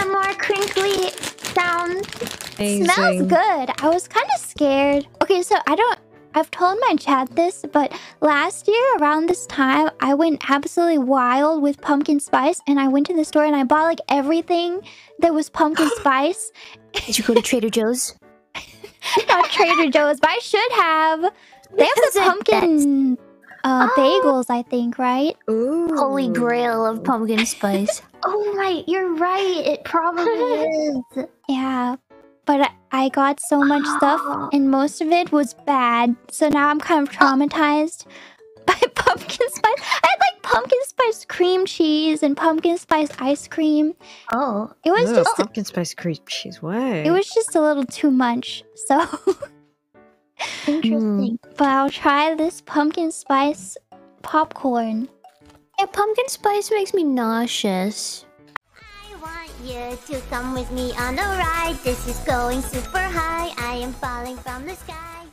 some more crinkly sounds. Amazing. Smells good. I was kind of scared. Okay, so I don't. I've told my chat this, but last year around this time, I went absolutely wild with pumpkin spice, and I went to the store and I bought like everything that was pumpkin spice. Did you go to Trader Joe's? Not Trader Joe's, but I should have. They have the pumpkin uh, Oh. bagels, I think, right? Ooh. Holy grail of pumpkin spice. My, you're right. It probably is. Yeah, but I, I got so much stuff, and most of it was bad. So now I'm kind of uh. traumatized by pumpkin spice. I had like pumpkin spice cream cheese and pumpkin spice ice cream. Oh, It was Ugh, just pumpkin spice cream cheese. Way. it was just a little too much. So, hmm. interesting. but I'll try this pumpkin spice popcorn. Yeah, pumpkin spice makes me nauseous. You to come with me on a ride. This is going super high. I am falling from the sky.